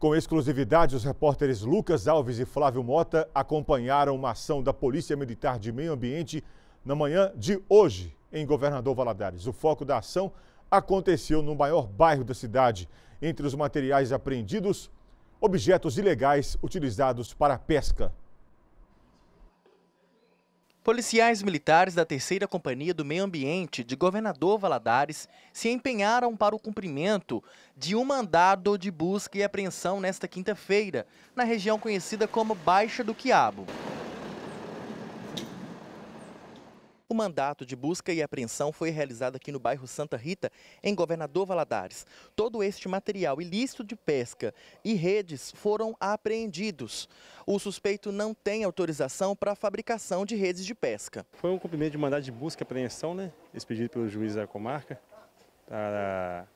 Com exclusividade, os repórteres Lucas Alves e Flávio Mota acompanharam uma ação da Polícia Militar de Meio Ambiente na manhã de hoje, em Governador Valadares. O foco da ação aconteceu no maior bairro da cidade. Entre os materiais apreendidos, objetos ilegais utilizados para pesca. Policiais militares da Terceira Companhia do Meio Ambiente de Governador Valadares se empenharam para o cumprimento de um mandado de busca e apreensão nesta quinta-feira, na região conhecida como Baixa do Quiabo. O mandato de busca e apreensão foi realizado aqui no bairro Santa Rita, em Governador Valadares. Todo este material ilícito de pesca e redes foram apreendidos. O suspeito não tem autorização para a fabricação de redes de pesca. Foi um cumprimento de mandado de busca e apreensão, né? Expedido pelo juiz da comarca, para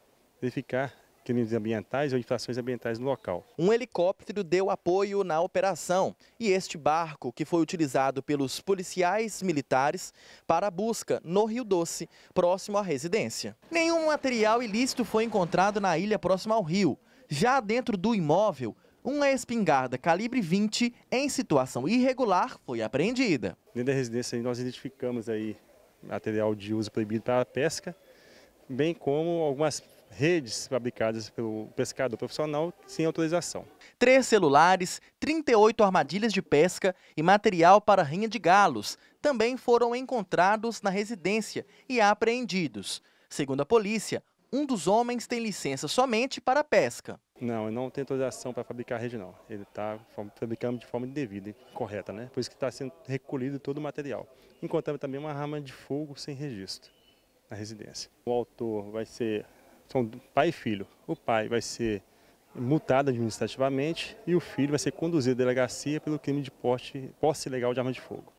verificar crimes ambientais ou infrações ambientais no local. Um helicóptero deu apoio na operação e este barco, que foi utilizado pelos policiais militares para a busca no Rio Doce, próximo à residência. Nenhum material ilícito foi encontrado na ilha próxima ao rio. Já dentro do imóvel, uma espingarda calibre 20 em situação irregular foi apreendida. Dentro da residência nós identificamos aí material de uso proibido para a pesca, bem como algumas redes fabricadas pelo pescador profissional sem autorização. Três celulares, 38 armadilhas de pesca e material para rinha de galos também foram encontrados na residência e apreendidos. Segundo a polícia, um dos homens tem licença somente para pesca. Não, ele não tem autorização para fabricar rede não. Ele está fabricando de forma indevida e correta, né? Por isso que está sendo recolhido todo o material. Encontramos também uma arma de fogo sem registro na residência. O autor vai ser são pai e filho. O pai vai ser multado administrativamente e o filho vai ser conduzido à delegacia pelo crime de posse, posse ilegal de arma de fogo.